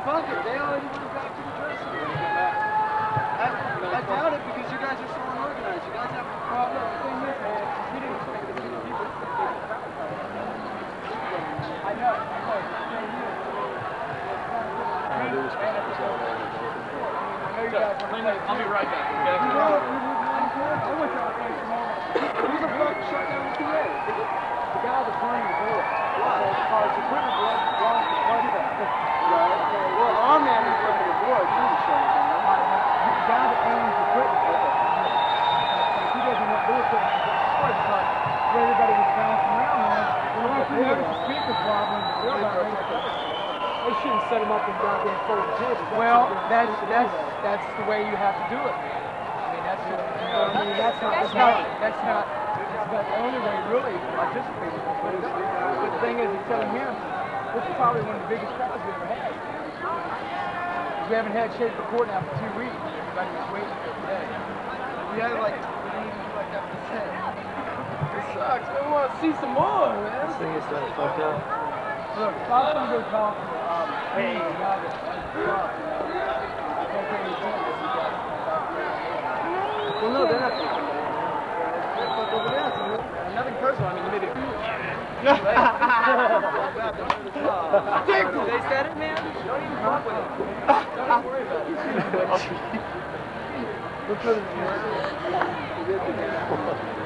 Fuck it, they already have got to the dressing room. I, I doubt it because you guys are so unorganized. You guys have a problem. The thing is, man, we didn't expect this many people to take the crowd. I know, I know. It's the same here. I know you I'll be right back, okay? You tomorrow. Who the fuck shut down the PA? The guy that's running the board. Because the equipment belongs belongs to part of that. Right. Well, our man is running the board. He didn't shut it down. The guy that owns the equipment. He doesn't want their equipment to get destroyed because where everybody was bouncing around, man. Well, once we noticed the speaker problem, they're about ready to go. They shouldn't set them up in goddamn fold tables. Well, that's that's that's the way you have to do it. I mean, that's the, you know, I mean, that's not that's not that's not that's not the only way really to participate. But, the thing is, he's telling him this is probably one of the biggest crowds we ever had. We haven't had Shafer Court now for two weeks. Everybody was waiting for today. We had like we didn't even do like that for ten. It sucks. We want to see some more, man. This thing is so fucked up. Look, if I'm gonna go talk to hey, the guy that owns the truck, you know, it's okay with him if he got Well, no, they're not gonna come down. They're fuck over there, so uh, nothing personal. I mean, it. They said it, man. Don't even fuck with him. Don't worry about it. Put it in